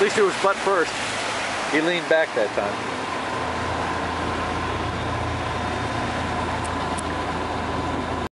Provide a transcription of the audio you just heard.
At least it was butt first. He leaned back that time.